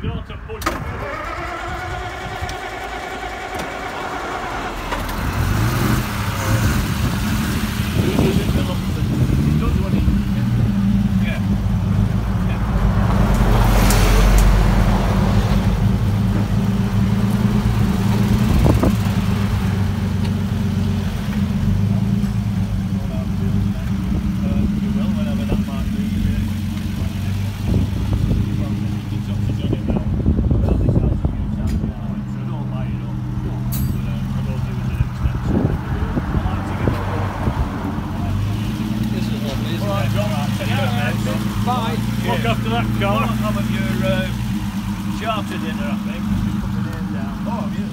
Guidò, c'è Pollo. Bye. Look after that car. About your uh, charter dinner, I think? Put the name down. Oh?